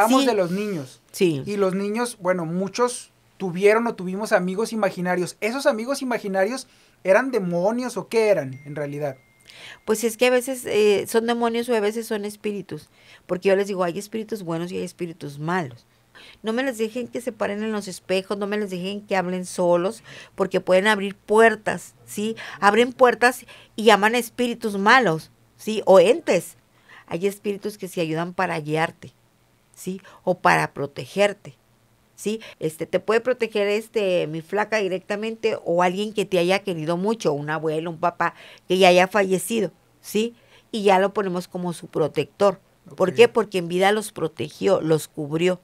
Hablamos Sí. de los niños. Sí. Y los niños, bueno, muchos tuvieron o tuvimos amigos imaginarios. ¿Esos amigos imaginarios eran demonios o qué eran en realidad? Pues es que a veces eh, son demonios o a veces son espíritus. Porque yo les digo, hay espíritus buenos y hay espíritus malos. No me les dejen que se paren en los espejos, no me les dejen que hablen solos, porque pueden abrir puertas, ¿sí? Abren puertas y llaman a espíritus malos, ¿sí? O entes. Hay espíritus que se ayudan para guiarte, ¿sí? O para protegerte. ¿Sí? Este te puede proteger este mi flaca directamente o alguien que te haya querido mucho, un abuelo, un papá que ya haya fallecido, ¿sí? Y ya lo ponemos como su protector. ¿Por qué? Porque en vida los protegió, los cubrió,